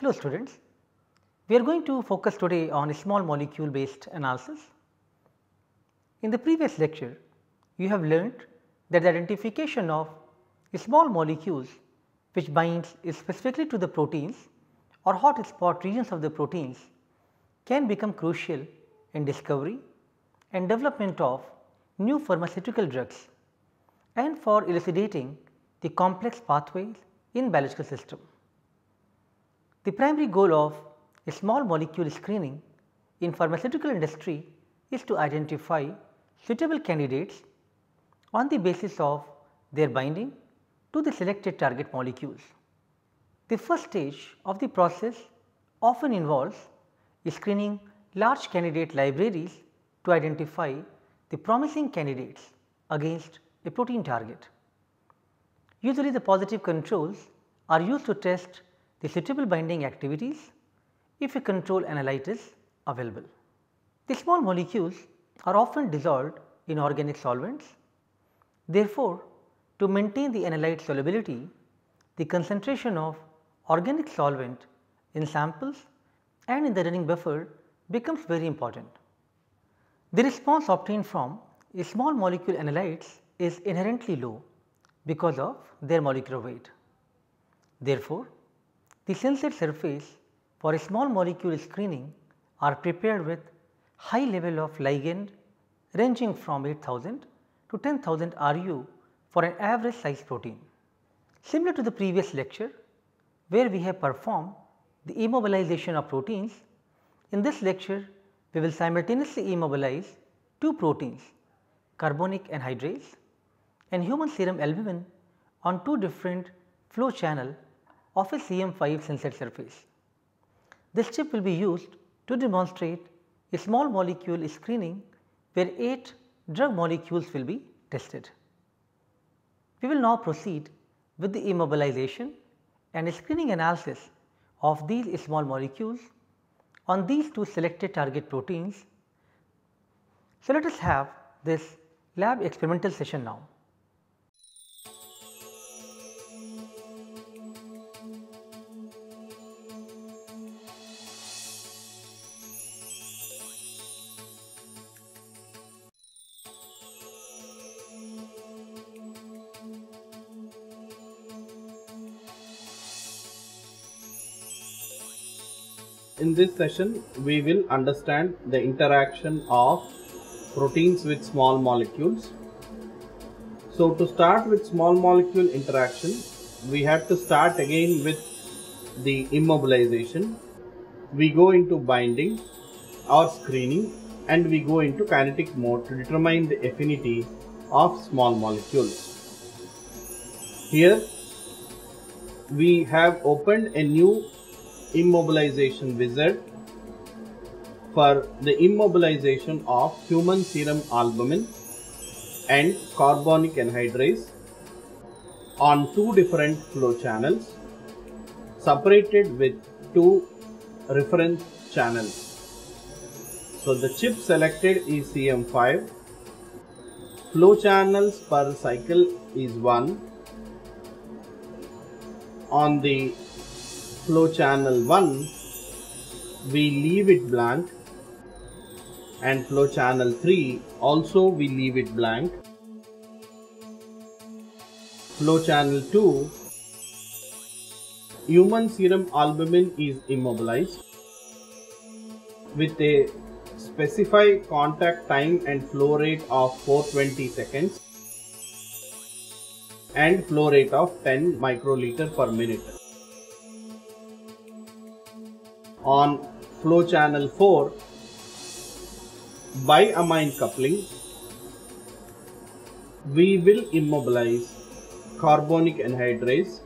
Hello students, we are going to focus today on small molecule based analysis. In the previous lecture, you have learnt that the identification of small molecules which binds specifically to the proteins or hot spot regions of the proteins can become crucial in discovery and development of new pharmaceutical drugs and for elucidating the complex pathways in biological system. The primary goal of small molecule screening in pharmaceutical industry is to identify suitable candidates on the basis of their binding to the selected target molecules. The first stage of the process often involves screening large candidate libraries to identify the promising candidates against a protein target. Usually the positive controls are used to test the suitable binding activities if a control analyte is available. The small molecules are often dissolved in organic solvents. Therefore, to maintain the analyte solubility, the concentration of organic solvent in samples and in the running buffer becomes very important. The response obtained from small molecule analytes is inherently low because of their molecular weight. Therefore, the sensor surface for a small molecule screening are prepared with high level of ligand ranging from 8000 to 10,000 RU for an average size protein. Similar to the previous lecture where we have performed the immobilization of proteins, in this lecture we will simultaneously immobilize two proteins carbonic anhydrase and human serum albumin on two different flow channel of a CM5 sensor surface. This chip will be used to demonstrate a small molecule screening where 8 drug molecules will be tested. We will now proceed with the immobilization and screening analysis of these small molecules on these two selected target proteins. So, let us have this lab experimental session now. In this session, we will understand the interaction of proteins with small molecules. So, to start with small molecule interaction, we have to start again with the immobilization. We go into binding or screening and we go into kinetic mode to determine the affinity of small molecules. Here, we have opened a new immobilization wizard for the immobilization of human serum albumin and carbonic anhydrase on two different flow channels separated with two reference channels. So the chip selected is CM5, flow channels per cycle is 1 on the flow channel 1 we leave it blank. And flow channel 3 also we leave it blank. Flow channel 2 human serum albumin is immobilized with a specified contact time and flow rate of 420 seconds and flow rate of 10 microliter per minute on flow channel 4 by amine coupling we will immobilize carbonic anhydrase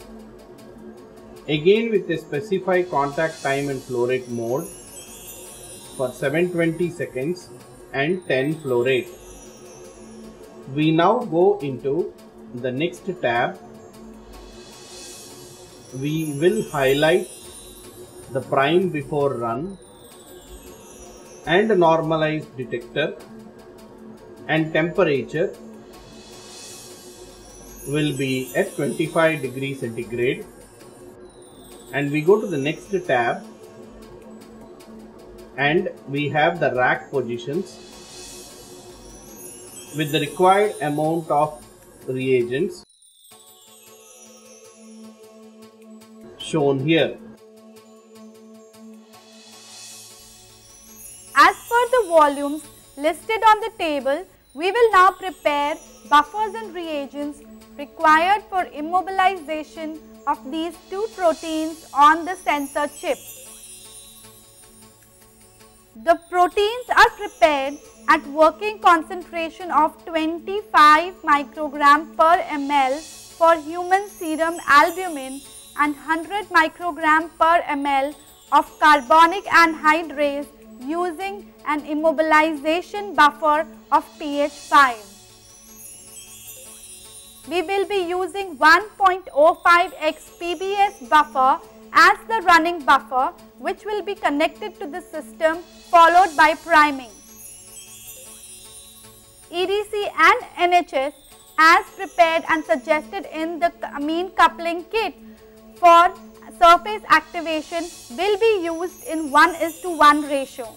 again with a specified contact time and flow rate mode for 720 seconds and 10 flow rate. We now go into the next tab. We will highlight the prime before run and normalized detector and temperature will be at 25 degree centigrade and we go to the next tab and we have the rack positions with the required amount of reagents shown here. Volumes listed on the table, we will now prepare buffers and reagents required for immobilization of these two proteins on the sensor chip. The proteins are prepared at working concentration of 25 microgram per ml for human serum albumin and 100 microgram per ml of carbonic anhydrase using an immobilization buffer of pH 5. We will be using 1.05x PBS buffer as the running buffer which will be connected to the system followed by priming. EDC and NHS as prepared and suggested in the amine coupling kit for surface activation will be used in 1 is to 1 ratio.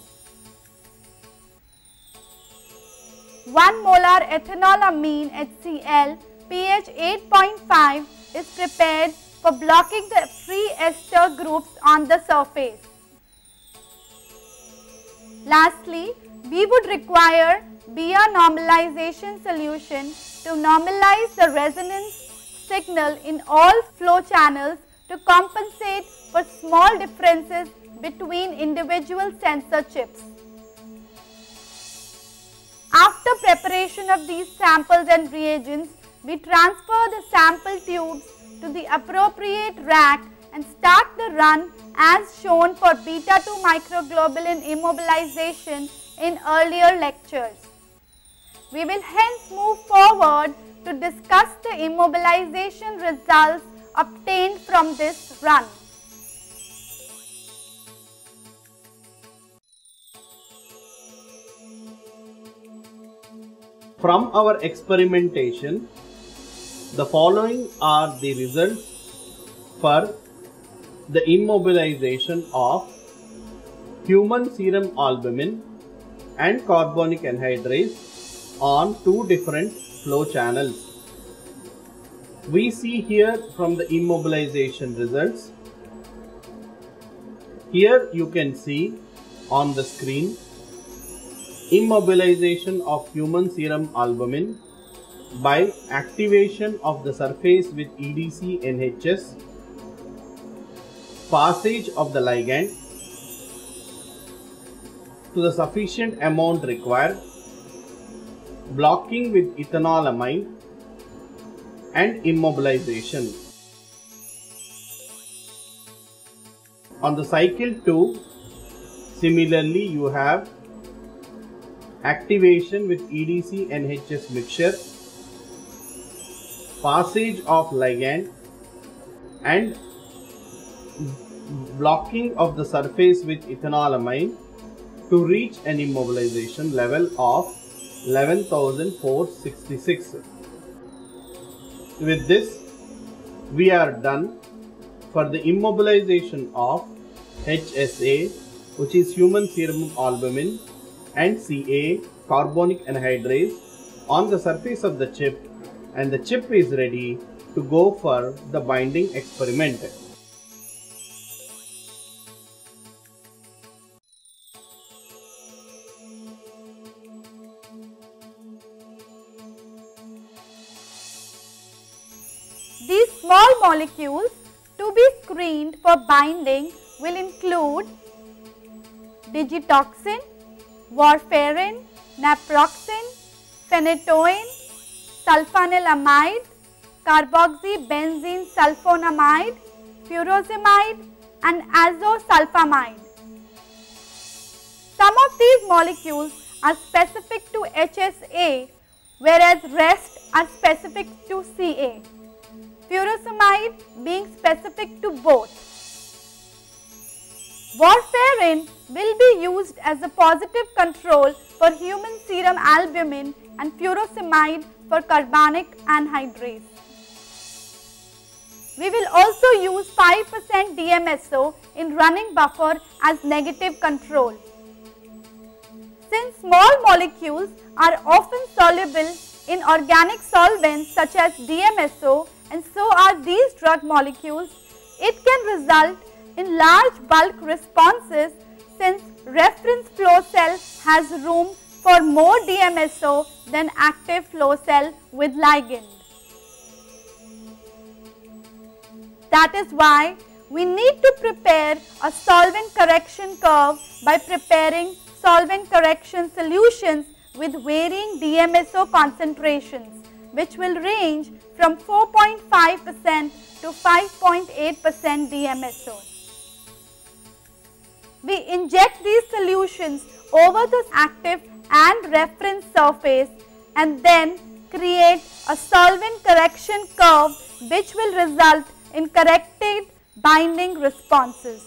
1 molar ethanolamine HCl pH 8.5 is prepared for blocking the free ester groups on the surface. Lastly, we would require BR normalization solution to normalize the resonance signal in all flow channels to compensate for small differences between individual sensor chips. After preparation of these samples and reagents, we transfer the sample tubes to the appropriate rack and start the run as shown for beta 2 microglobulin immobilization in earlier lectures. We will hence move forward to discuss the immobilization results obtained from this run. From our experimentation, the following are the results for the immobilization of human serum albumin and carbonic anhydrase on two different flow channels. We see here from the immobilization results. Here you can see on the screen immobilization of human serum albumin by activation of the surface with EDC NHS, passage of the ligand to the sufficient amount required, blocking with ethanolamine and immobilization. On the cycle 2, similarly you have activation with EDC NHS mixture, passage of ligand and blocking of the surface with ethanolamine to reach an immobilization level of 11466. With this, we are done for the immobilization of HSA which is human serum albumin and Ca carbonic anhydrase on the surface of the chip and the chip is ready to go for the binding experiment. These small molecules to be screened for binding will include digitoxin, warfarin, naproxen, phenytoin, sulfanilamide, carboxybenzene sulfonamide, furosemide and azosulfamide. Some of these molecules are specific to HSA whereas rest are specific to CA. Furosemide being specific to both. Warfarin will be used as a positive control for human serum albumin and furosemide for carbonic anhydrase. We will also use 5% DMSO in running buffer as negative control. Since small molecules are often soluble in organic solvents such as DMSO and so are these drug molecules, it can result in large bulk responses since reference flow cell has room for more DMSO than active flow cell with ligand. That is why we need to prepare a solvent correction curve by preparing solvent correction solutions with varying DMSO concentrations which will range from 4.5% to 5.8% DMSO. We inject these solutions over the active and reference surface and then create a solvent correction curve which will result in corrected binding responses.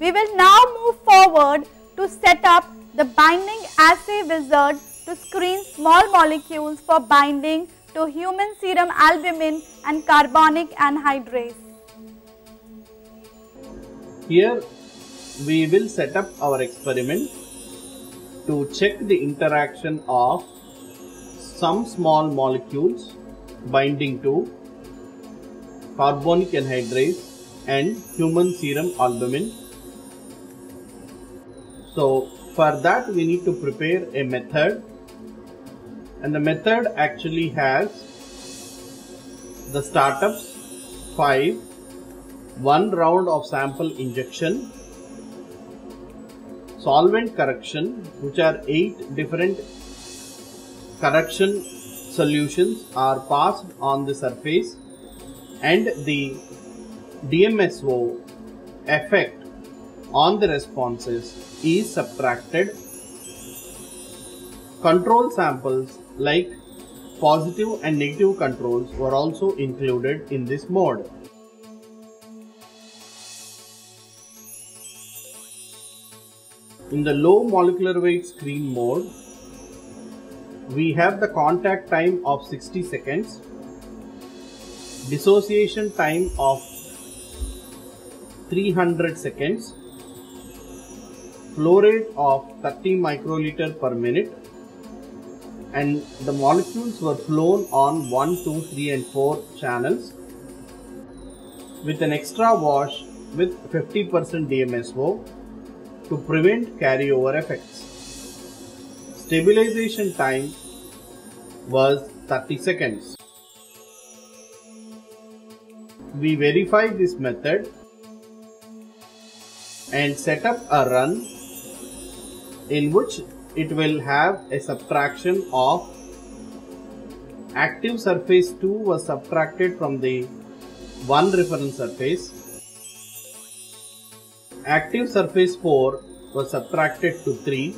We will now move forward to set up the binding assay wizard to screen small molecules for binding to human serum albumin and carbonic anhydrase. Here we will set up our experiment to check the interaction of some small molecules binding to carbonic anhydrase and human serum albumin. So for that we need to prepare a method and the method actually has the startups 5 one round of sample injection solvent correction which are 8 different correction solutions are passed on the surface and the DMSO effect on the responses is subtracted. Control samples like positive and negative controls were also included in this mode. In the low molecular weight screen mode, we have the contact time of 60 seconds, dissociation time of 300 seconds, flow rate of 30 microliter per minute and the molecules were flown on 1, 2, 3 and 4 channels with an extra wash with 50% DMSO to prevent carryover effects. Stabilization time was 30 seconds. We verify this method and set up a run in which it will have a subtraction of active surface 2 was subtracted from the one reference surface active surface 4 was subtracted to 3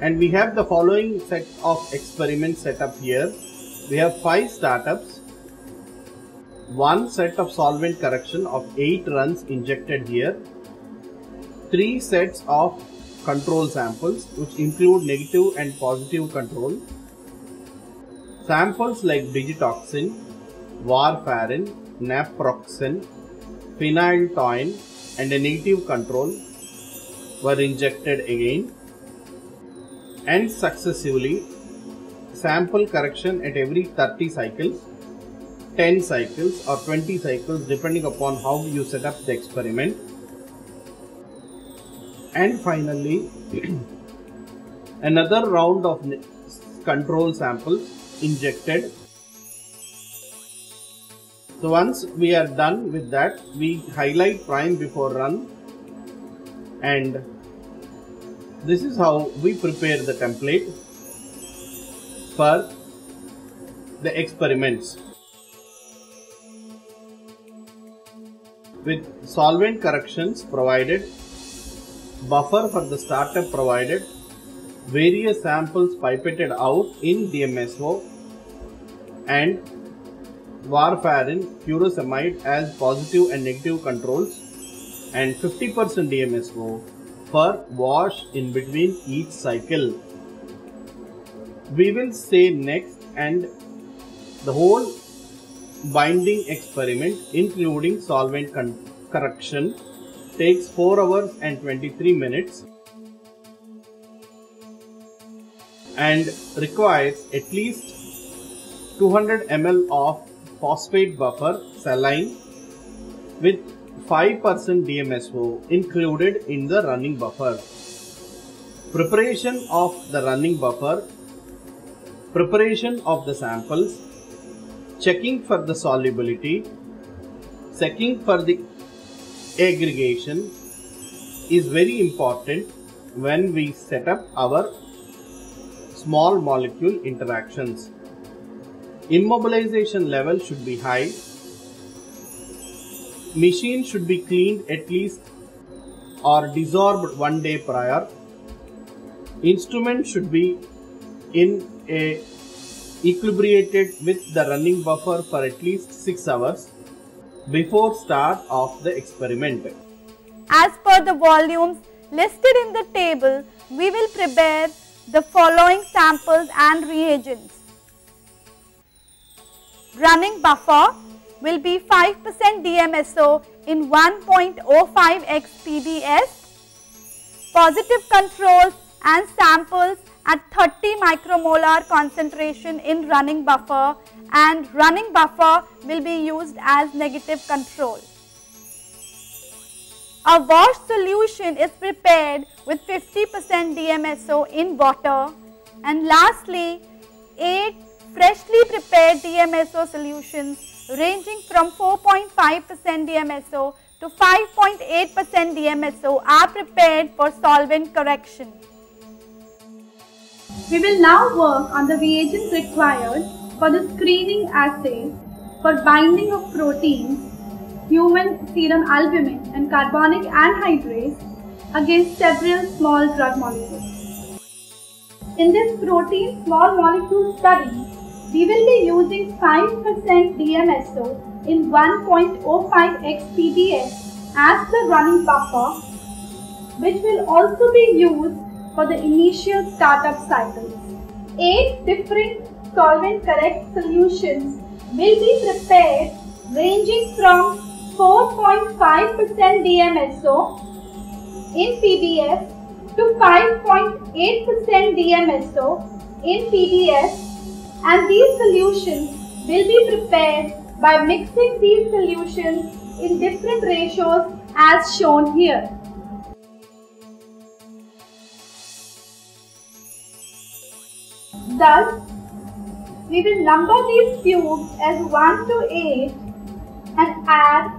and we have the following set of experiments set up here. We have 5 startups. One set of solvent correction of 8 runs injected here. 3 sets of control samples which include negative and positive control. Samples like digitoxin warfarin naproxen phenytoin and a negative control were injected again and successively sample correction at every 30 cycles 10 cycles or 20 cycles depending upon how you set up the experiment. And finally another round of control samples injected so once we are done with that, we highlight prime before run and this is how we prepare the template for the experiments. With solvent corrections provided, buffer for the startup provided, various samples pipetted out in DMSO and warfarin, furosemide as positive and negative controls and 50% DMSO for wash in between each cycle. We will say next and The whole binding experiment including solvent correction takes 4 hours and 23 minutes and requires at least 200 ml of phosphate buffer saline with 5% DMSO included in the running buffer. Preparation of the running buffer, preparation of the samples, checking for the solubility, checking for the aggregation is very important when we set up our small molecule interactions. Immobilization level should be high. Machine should be cleaned at least or desorbed one day prior. Instrument should be in a equilibrated with the running buffer for at least 6 hours before start of the experiment. As per the volumes listed in the table, we will prepare the following samples and reagents running buffer will be 5% DMSO in 1.05x PBS. Positive controls and samples at 30 micromolar concentration in running buffer and running buffer will be used as negative control. A wash solution is prepared with 50% DMSO in water and lastly 8 freshly prepared DMSO solutions ranging from 4.5% DMSO to 5.8% DMSO are prepared for solvent correction. We will now work on the reagents required for the screening assay for binding of proteins, human serum albumin and carbonic anhydrase against several small drug molecules. In this protein small molecule study, we will be using 5% DMSO in 1.05x PBS as the running buffer which will also be used for the initial startup cycles. 8 different solvent correct solutions will be prepared ranging from 4.5% DMSO in PBS to 5.8% DMSO in PBS and these solutions will be prepared by mixing these solutions in different ratios as shown here. Thus, we will number these tubes as 1 to 8 and add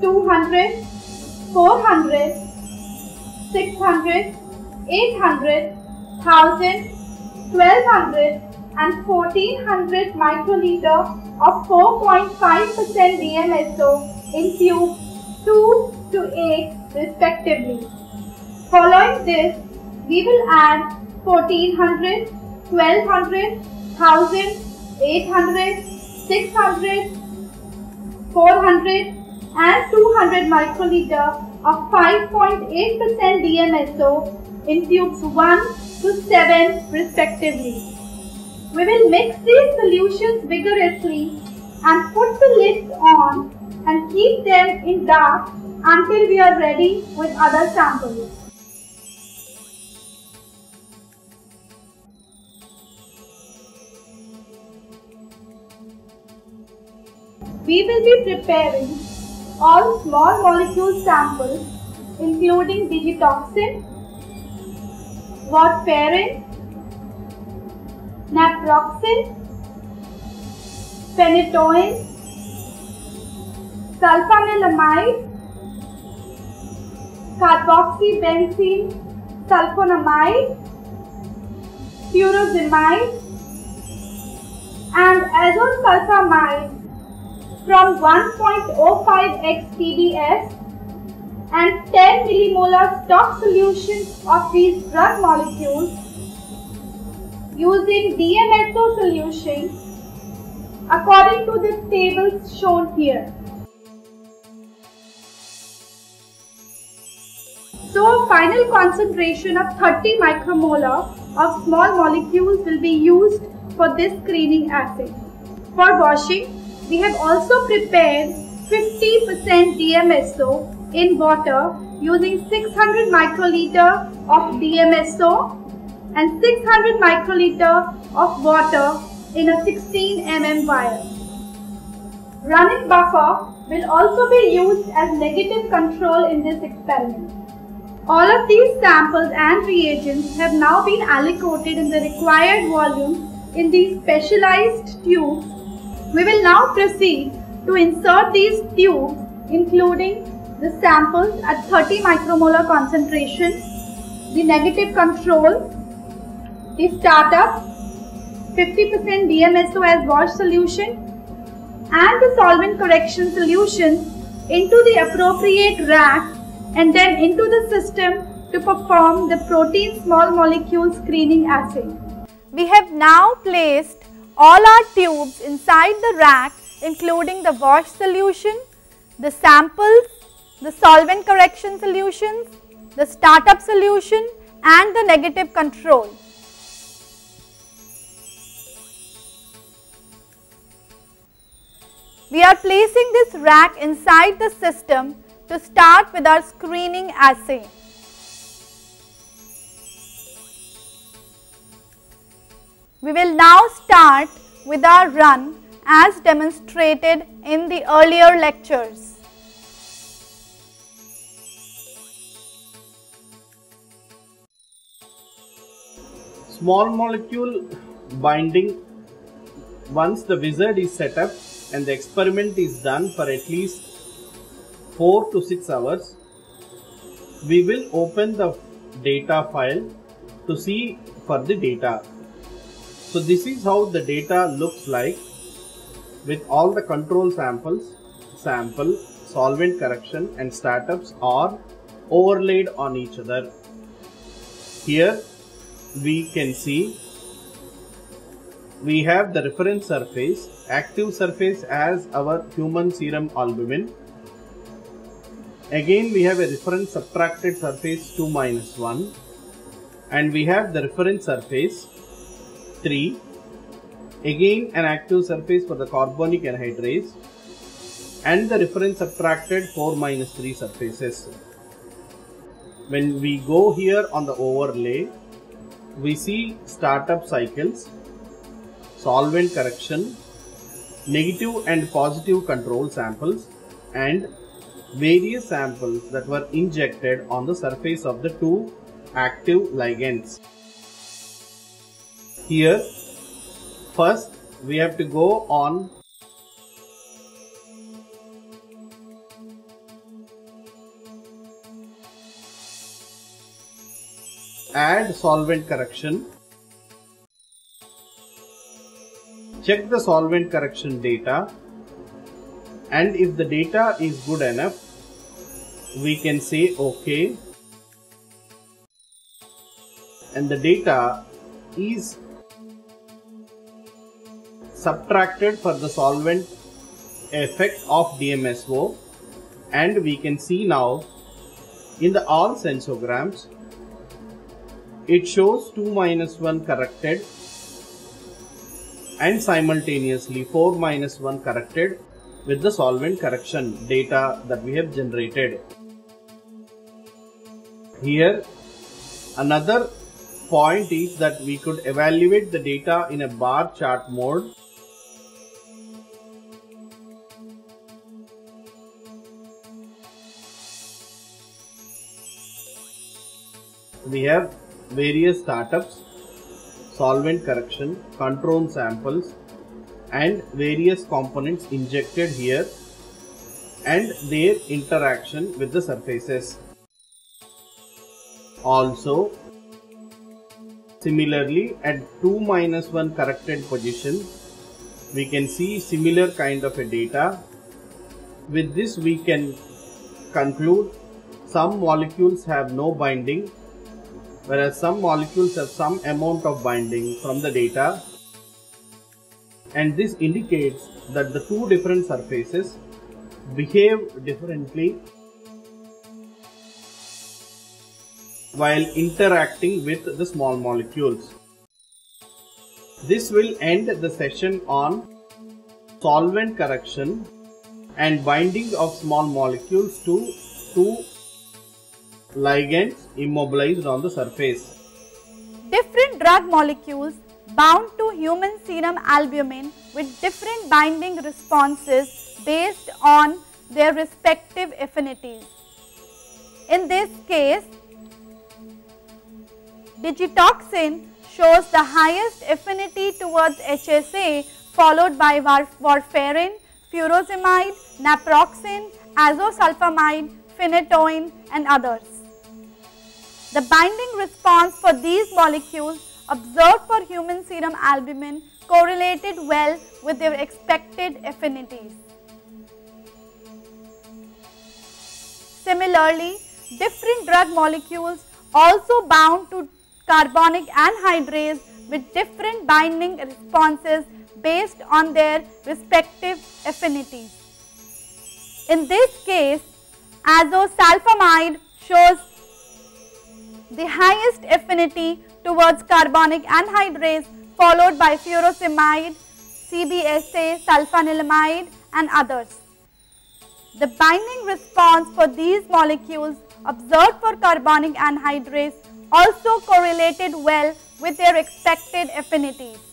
200, 400, 600, 800, 1000, 1200 and 1400 microliter of 4.5% DMSO in tube 2 to 8 respectively. Following this, we will add 1400, 1200, 1000, 800, 600, 400 and 200 microliter of 5.8% DMSO in tubes 1 to 7 respectively. We will mix these solutions vigorously and put the lids on and keep them in dark until we are ready with other samples. We will be preparing all small molecule samples including digitoxin, warfarin, naproxen, phenytoin, sulfanilamide, carboxybenzene sulfonamide, furosemide and azosulfamide from 1.05x PBS and 10 millimolar stock solutions of these drug molecules using DMSO solution according to the tables shown here. So a final concentration of 30 micromolar of small molecules will be used for this screening assay. For washing, we have also prepared 50% DMSO in water using 600 microliter of DMSO and 600 microliter of water in a 16 mm vial. Running buffer will also be used as negative control in this experiment. All of these samples and reagents have now been allocated in the required volume in these specialized tubes. We will now proceed to insert these tubes including the samples at 30 micromolar concentration, the negative control, the startup, 50% DMSO as wash solution and the solvent correction solution into the appropriate rack and then into the system to perform the protein small molecule screening assay. We have now placed all our tubes inside the rack including the wash solution, the samples, the solvent correction solutions, the startup solution and the negative control. We are placing this rack inside the system to start with our screening assay. We will now start with our run as demonstrated in the earlier lectures. Small molecule binding once the wizard is set up and the experiment is done for at least 4 to 6 hours. We will open the data file to see for the data. So this is how the data looks like with all the control samples sample solvent correction and startups are overlaid on each other. Here we can see we have the reference surface active surface as our human serum albumin. Again we have a reference subtracted surface 2 minus 1 and we have the reference surface 3 again an active surface for the carbonic anhydrase. And the reference subtracted 4 minus 3 surfaces. When we go here on the overlay we see startup cycles solvent correction negative and positive control samples and various samples that were injected on the surface of the two active ligands. Here, first we have to go on add solvent correction check the solvent correction data. And if the data is good enough we can say ok and the data is subtracted for the solvent effect of DMSO and we can see now in the all sensorgrams it shows 2 minus 1 corrected and simultaneously 4 minus 1 corrected with the solvent correction data that we have generated. Here another point is that we could evaluate the data in a bar chart mode. We have various startups, solvent correction, control samples and various components injected here and their interaction with the surfaces. Also, similarly at 2 minus 1 corrected position, we can see similar kind of a data. With this we can conclude some molecules have no binding whereas some molecules have some amount of binding from the data and this indicates that the two different surfaces behave differently while interacting with the small molecules. This will end the session on solvent correction and binding of small molecules to two ligands immobilized on the surface. Different drug molecules bound to human serum albumin with different binding responses based on their respective affinities. In this case, digitoxin shows the highest affinity towards HSA followed by warfarin, furosemide, naproxen, azosulfamide, phenytoin and others. The binding response for these molecules observed for human serum albumin correlated well with their expected affinities. Similarly, different drug molecules also bound to carbonic anhydrase with different binding responses based on their respective affinities. In this case, azosulfamide shows the highest affinity towards carbonic anhydrase followed by furosemide, CBSA, sulfanilamide and others. The binding response for these molecules observed for carbonic anhydrase also correlated well with their expected affinities.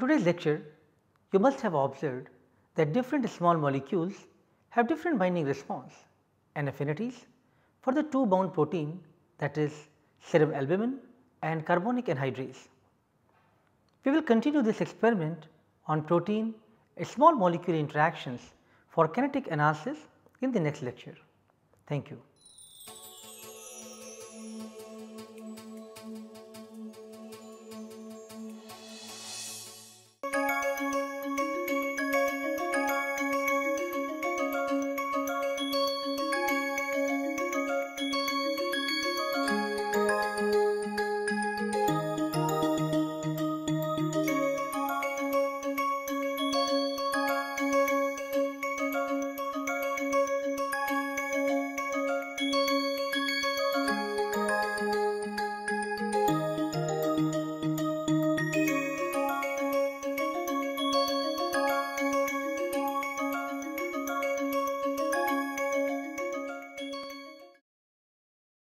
In today's lecture, you must have observed that different small molecules have different binding response and affinities for the two bound protein that is serum albumin and carbonic anhydrase. We will continue this experiment on protein small molecule interactions for kinetic analysis in the next lecture. Thank you.